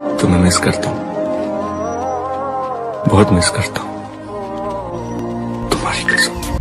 तो तुम्हें मिस करता हूँ। बहुत मिस करता हूँ। तुम्हारी कसम।